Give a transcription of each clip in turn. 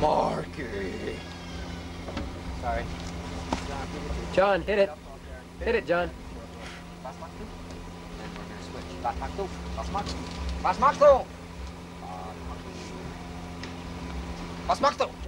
Marky. Sorry. John, hit it. Hit it, John. Fast Mach 2. And we're going to switch. Fast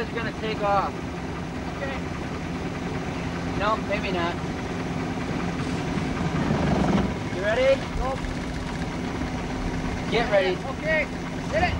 guys are gonna take off. Okay. No, maybe not. You ready? Go. Get ready. Okay. Hit it.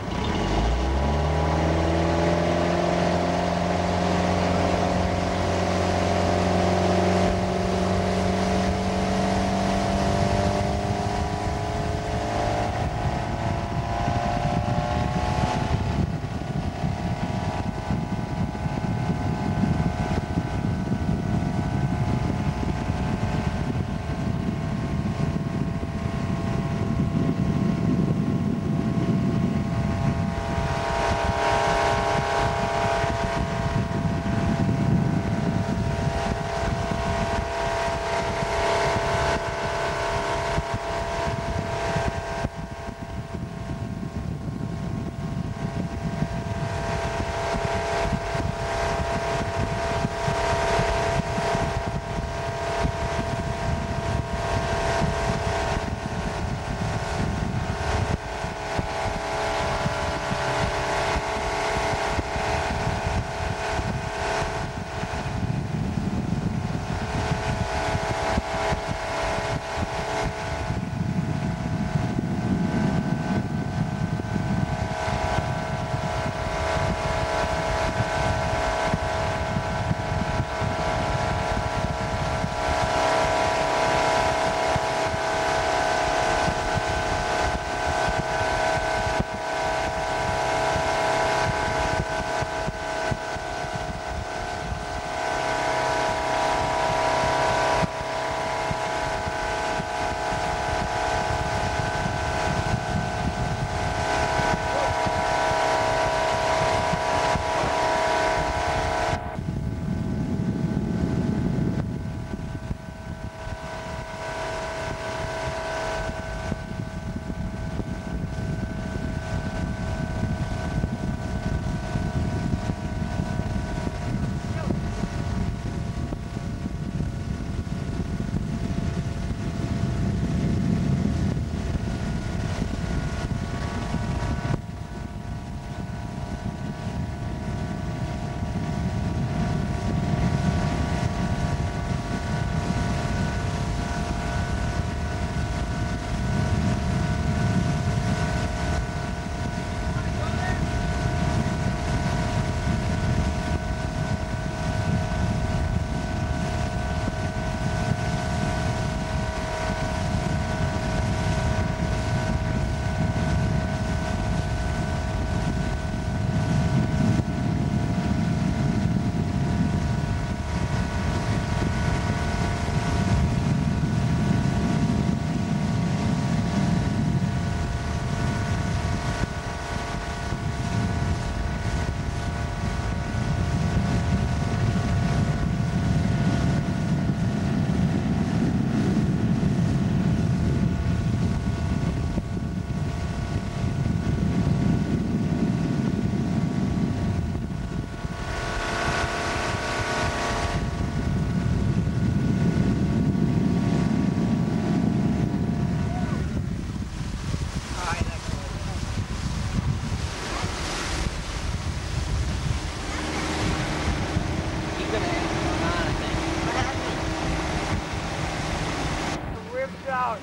Out.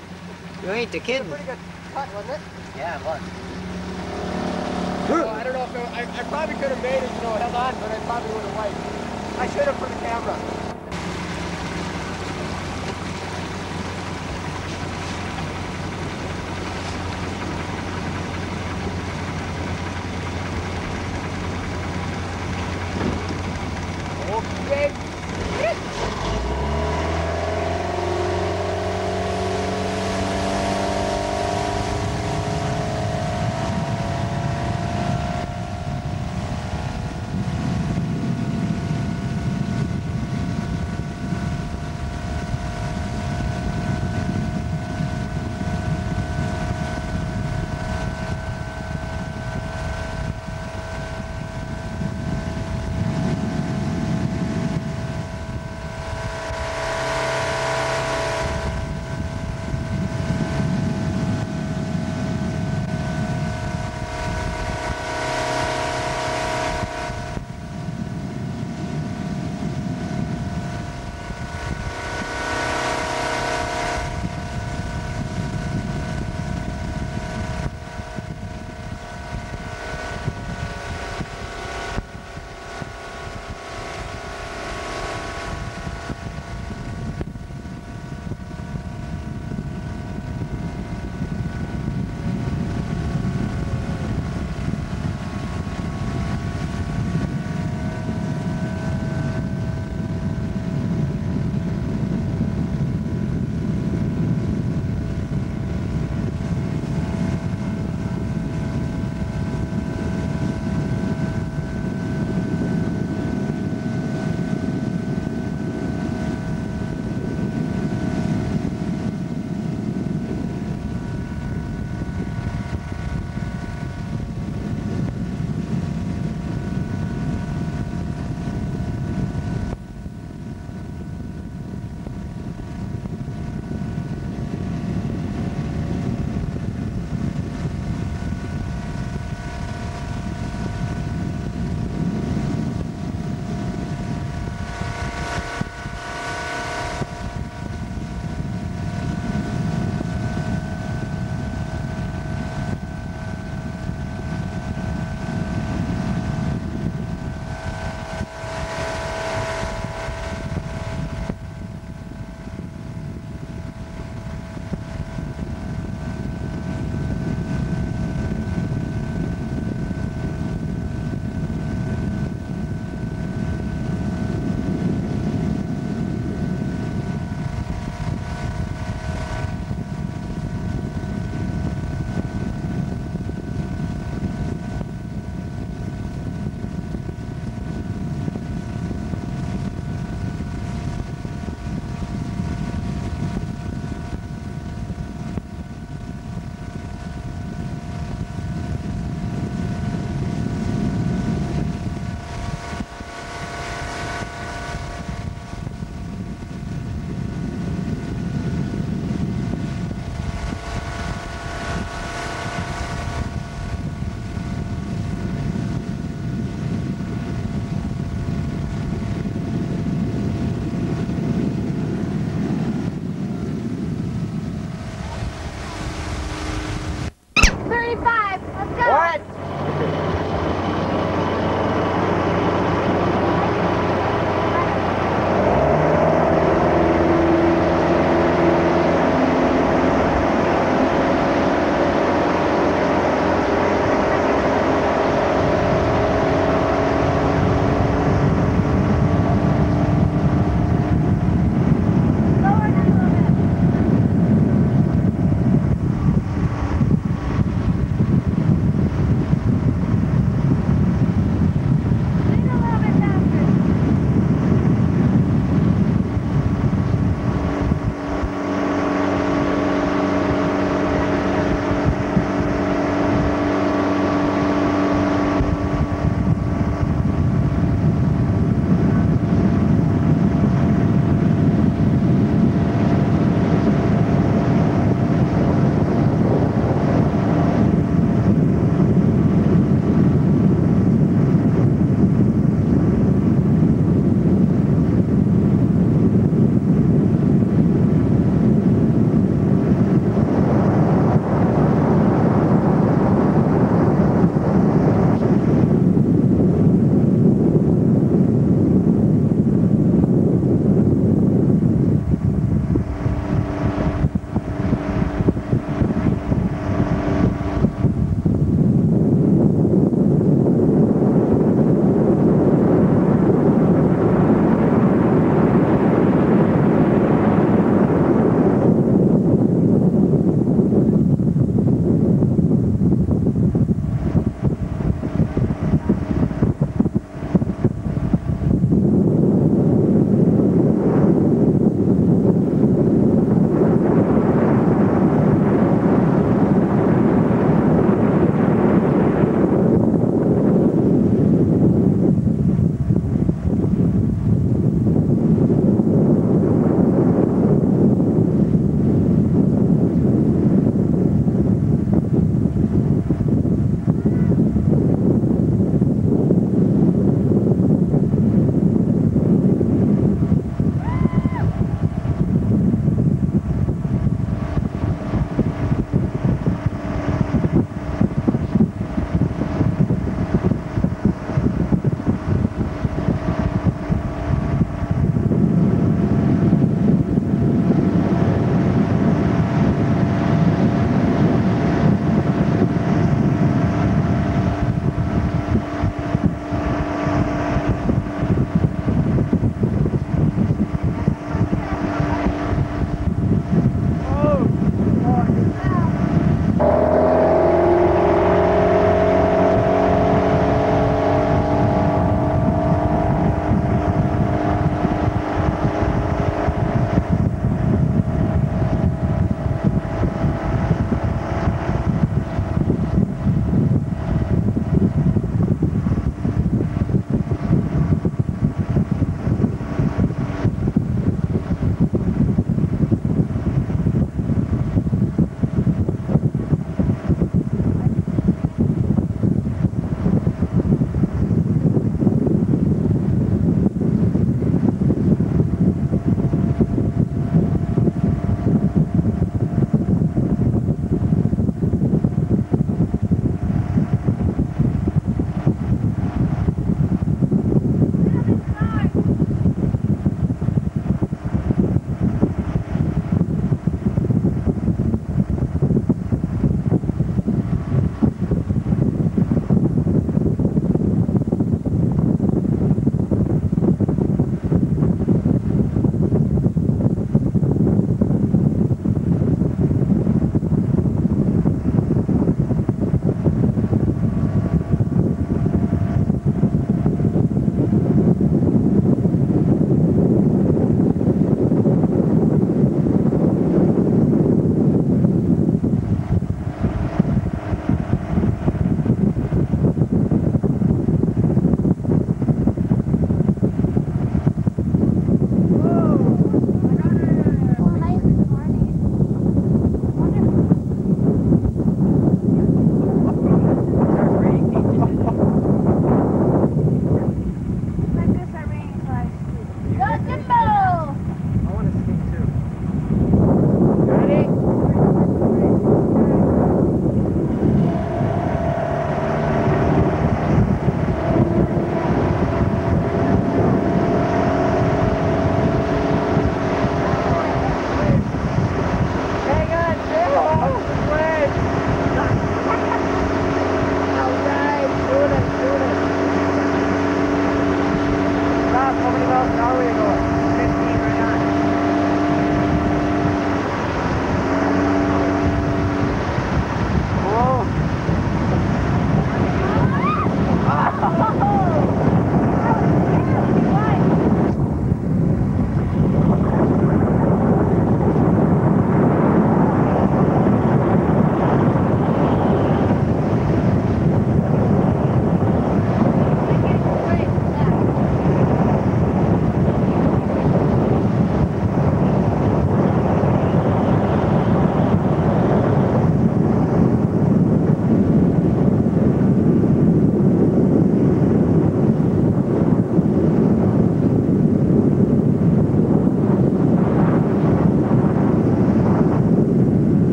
You ain't the kid. Pretty good cut, wasn't it? Yeah, it was. Well, I don't know if it, I, I probably could have made it, you know, held on, but I probably would have wiped. I should have for the camera.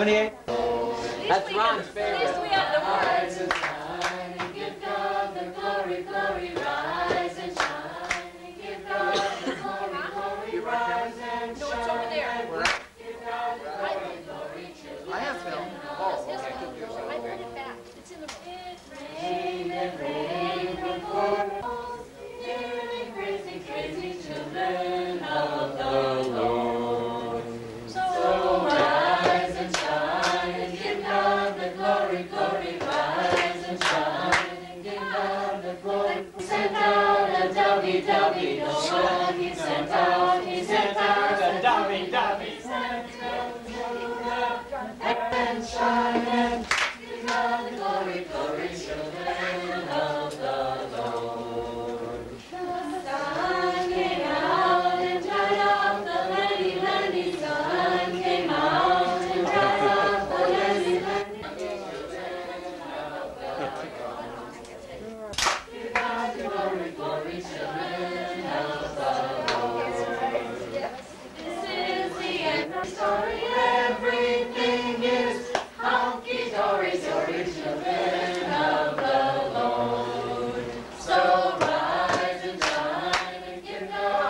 78? That's Ron's favorite.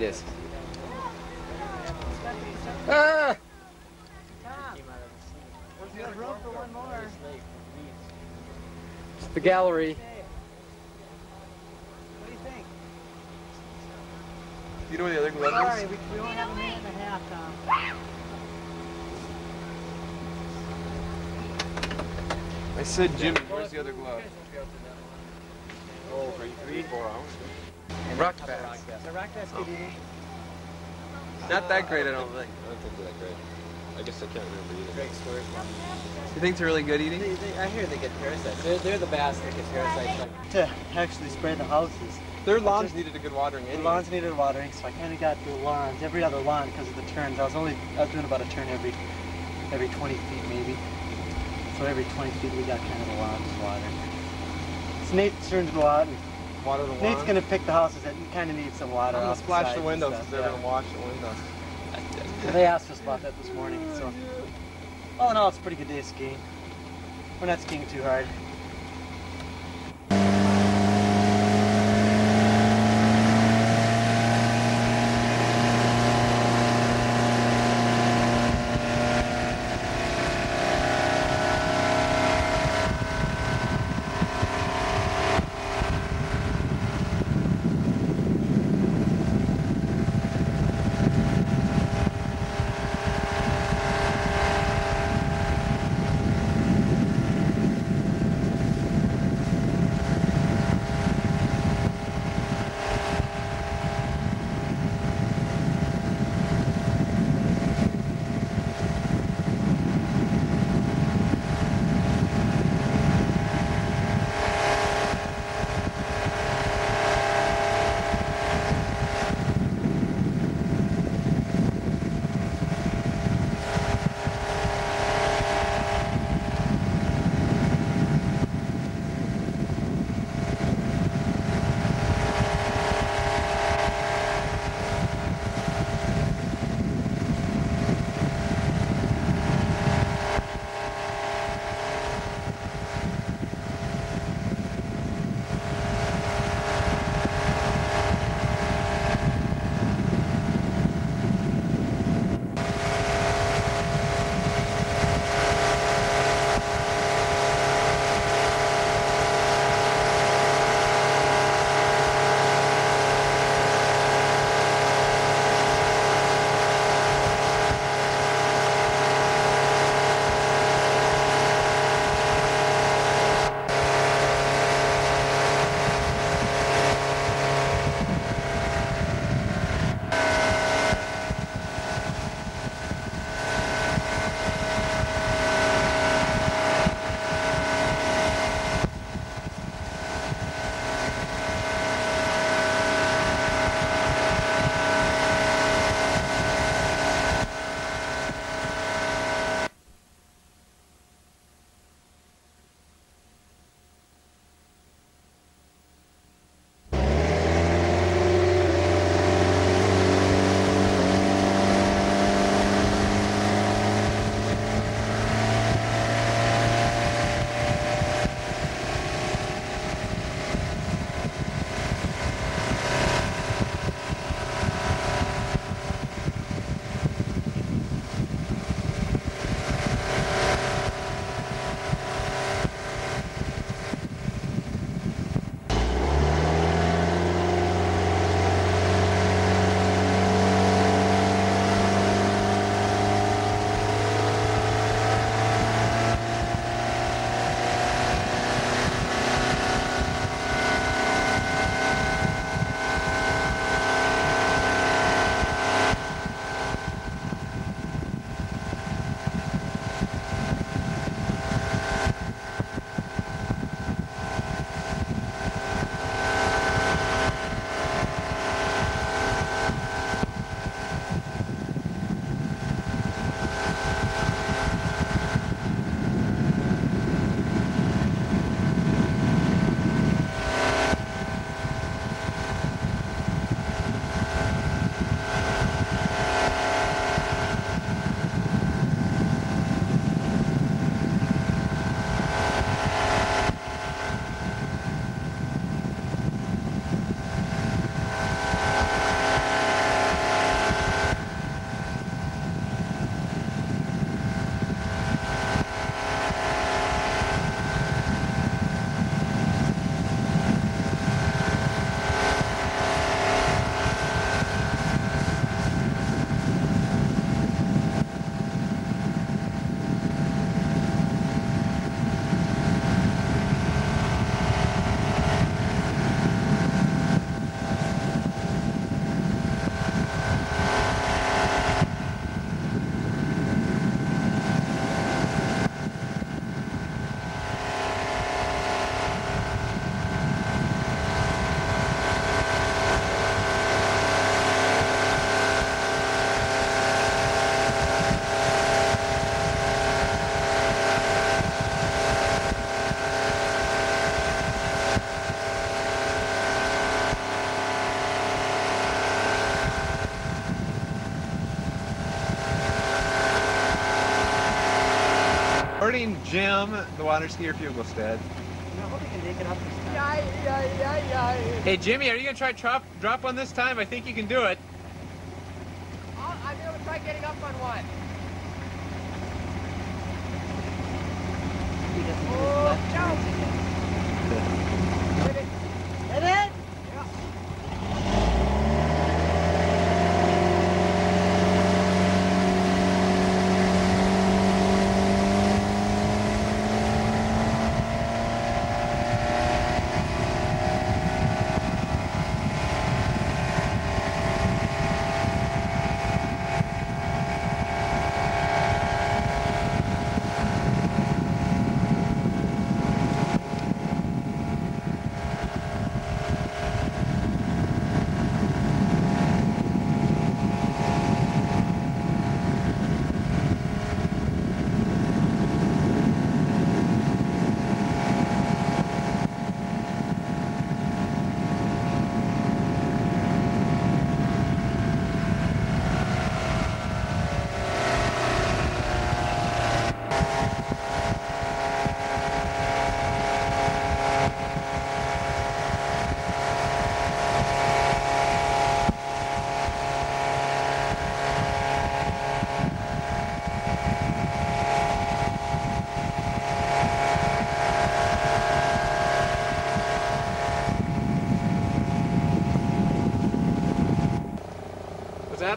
It is. Ah! It's the gallery. What do you think? You know where the other glove is? Sorry, we, we only have a minute and a half, Tom. I said, Jimmy, where's the other glove? Couple bass. rock bass. Are rock bass good eating? Not that great, I don't think. I don't think they're that great. I guess I can't remember either. Great Stewart. You think they're really good They, eating? they, I hear they get parasites. They're, they're the best that get parasites. Like, to actually spray the houses. Their lawns needed a good watering The lawns needed watering, so I kind of got the lawns every other lawn because of the turns. I was only I was doing about a turn every every 20 feet maybe. So every 20 feet we got kind of the lawns watered. So Nate's turn to go out and Water the lawn. Nate's gonna pick the houses that kind of need some water. I'm gonna splash sides the windows because they're yeah. gonna wash the windows. They asked us about that this morning, so all in all, it's a pretty good day skiing. We're not skiing too hard. The water skier Fuglestad. I hope you can make it up this time. Hey Jimmy, are you gonna try drop drop one this time? I think you can do it. I'm going to try getting up on one. He doesn't do his Oh, left no.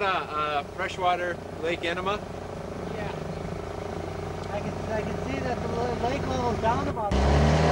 A, a freshwater Lake Enema? I can, I can see that the lake level's down about